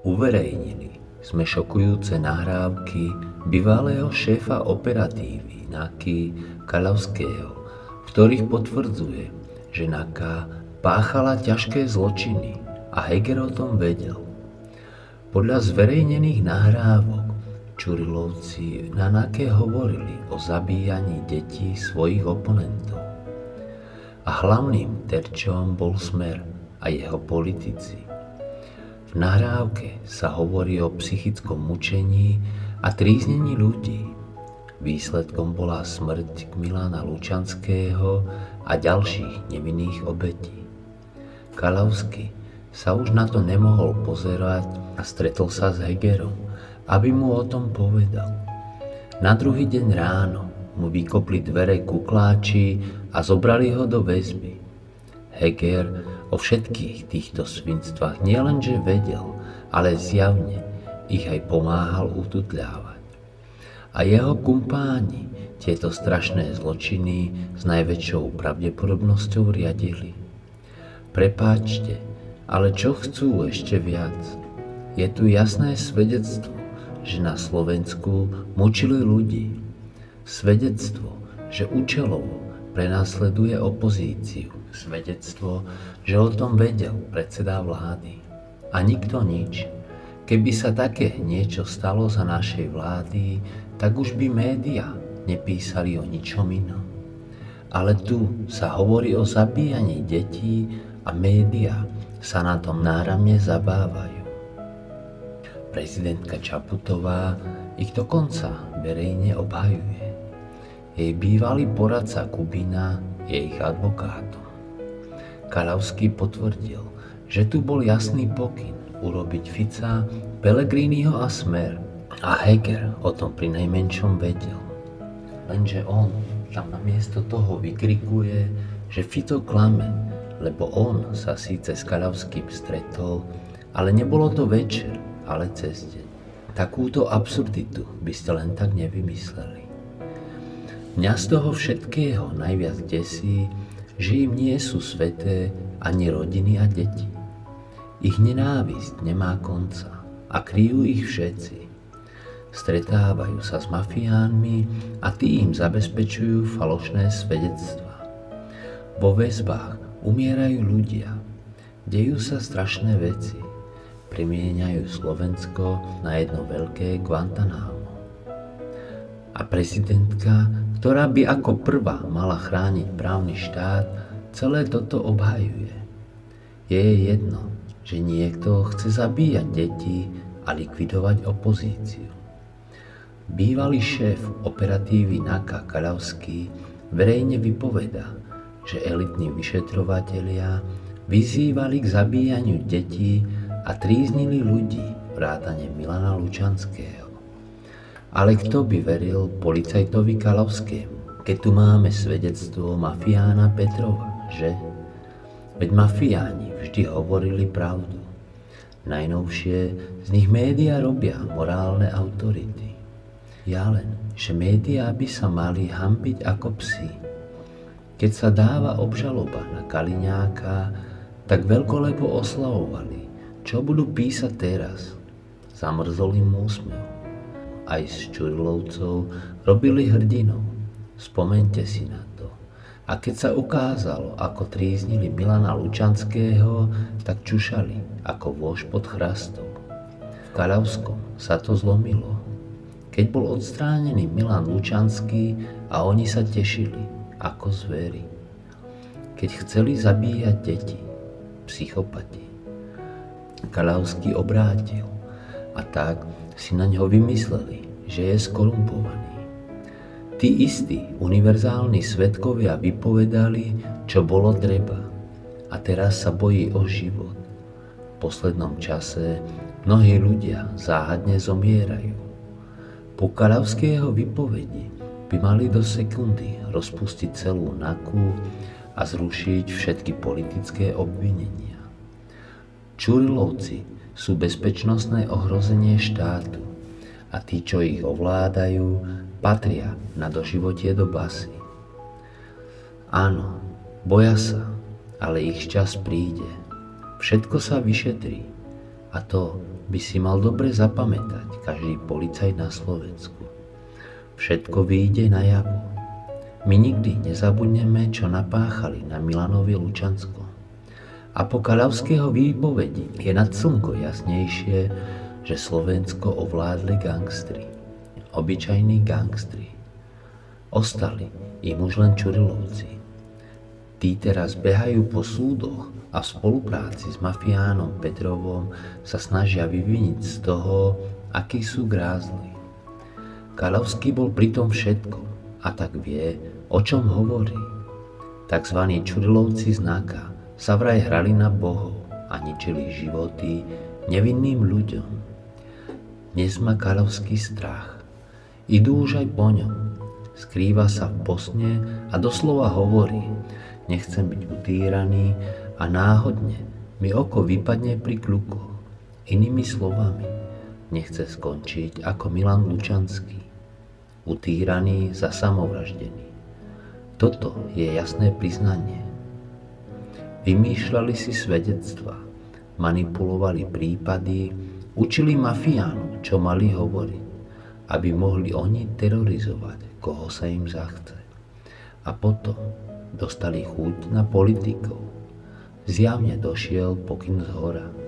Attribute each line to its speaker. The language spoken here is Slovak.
Speaker 1: Uverejnili sme šokujúce nahrávky bývalého šéfa operatívy Naky Kalavského, v ktorých potvrdzuje, že Naka páchala ťažké zločiny a Heger o tom vedel. Podľa zverejnených nahrávok Čurilovci na Nake hovorili o zabíjaní detí svojich oponentov. A hlavným terčom bol Smer a jeho politici. V nahrávke sa hovorí o psychickom mučení a tríznení ľudí. Výsledkom bola smrť Milana Lučanského a ďalších nevinných obetí. Kalavsky sa už na to nemohol pozerať a stretol sa s Hegerom, aby mu o tom povedal. Na druhý deň ráno mu vykopli dvere kukláči a zobrali ho do väzby. Heger O všetkých týchto svinstvách nielenže vedel, ale zjavne ich aj pomáhal ututľávať. A jeho kumpáni tieto strašné zločiny s najväčšou pravdepodobnosťou riadili. Prepáčte, ale čo chcú ešte viac? Je tu jasné svedectvo, že na Slovensku mučili ľudí. Svedectvo, že účelovo prenasleduje opozíciu svedectvo, že o tom vedel predseda vlády. A nikto nič. Keby sa také niečo stalo za našej vlády, tak už by média nepísali o ničom inom. Ale tu sa hovorí o zabíjaní detí a média sa na tom náramne zabávajú. Prezidentka Čaputová ich dokonca verejne obhajuje. Jej bývalý poradca Kubina je ich advokátom. Kalavský potvrdil, že tu bol jasný pokyn urobiť Fica, Pellegriniho a Smer. A Heger o tom pri najmenšom vedel. Lenže on tam namiesto toho vykrikuje, že Fico klame, lebo on sa síce s Kalavským stretol, ale nebolo to večer, ale cez deň. Takúto absurditu by ste len tak nevymysleli. Mňa z toho všetkého najviac desí, že im nie sú sveté ani rodiny a deti. Ich nenávisť nemá konca a kryjú ich všetci. Stretávajú sa s mafiánmi a tí im zabezpečujú falošné svedectvá. Vo väzbách umierajú ľudia, dejú sa strašné veci, premieňajú Slovensko na jedno veľké Guantanamo. A prezidentka ktorá by ako prvá mala chrániť právny štát, celé toto obhajuje. Je jedno, že niekto chce zabíjať deti a likvidovať opozíciu. Bývalý šéf operatívy Naka Kalavský verejne vypoveda, že elitní vyšetrovatelia vyzývali k zabíjaniu detí a tríznili ľudí vrátane Milana Lučanského. Ale kto by veril policajtovi Kalovskému, keď tu máme svedectvo mafiána Petrova, že? Veď mafiáni vždy hovorili pravdu. Najnovšie z nich médiá robia morálne autority. Ja len, že médiá by sa mali hambiť ako psi. Keď sa dáva obžaloba na Kaliňáka, tak veľkolepo oslavovali. Čo budú písať teraz? Zamrzol im úsmev aj s Čurilovcov robili hrdinou. Spomente si na to. A keď sa ukázalo, ako tríznili Milana Lučanského, tak čušali ako vož pod chrastou. V Kalavskom sa to zlomilo. Keď bol odstránený Milan Lučanský a oni sa tešili ako zvery. Keď chceli zabíjať deti, psychopati. Kalavský obrátil a tak si na ňo vymysleli, že je skorumpovaný. Tí istí univerzálni svetkovia vypovedali, čo bolo treba a teraz sa bojí o život. V poslednom čase mnohí ľudia záhadne zomierajú. Po Kalavského vypovedi by mali do sekundy rozpustiť celú NAKU a zrušiť všetky politické obvinenia. Čurilovci sú bezpečnostné ohrozenie štátu a tí, čo ich ovládajú, patria na doživotie do basy. Áno, boja sa, ale ich čas príde. Všetko sa vyšetrí. A to by si mal dobre zapamätať každý policaj na Slovensku. Všetko vyjde na javu. My nikdy nezabudneme, čo napáchali na Milanovi Lučanskom. A po Kalavského výpovedi je nad slnko jasnejšie, že Slovensko ovládli gangstri. Obyčajní gangstri. Ostali im už len Čurilovci. Tí teraz behajú po súdoch a v spolupráci s mafiánom Petrovom sa snažia vyviniť z toho, akí sú grázli. Kalovský bol pri tom všetko a tak vie, o čom hovorí. Takzvaní čurilovci znaka sa vraj hrali na bohov a ničili životy nevinným ľuďom. Dnes má Kalovský strach. Idú už aj po ňom. Skrýva sa v posne a doslova hovorí, nechcem byť utýraný a náhodne mi oko vypadne pri kľukoch. Inými slovami, nechce skončiť ako Milan Lučanský, utýraný za samovraždený. Toto je jasné priznanie. Vymýšľali si svedectva, manipulovali prípady, učili mafiánu, čo mali hovoriť, aby mohli oni terorizovať, koho sa im zachce. A potom dostali chuť na politikov. Zjavne došiel pokyn z hora.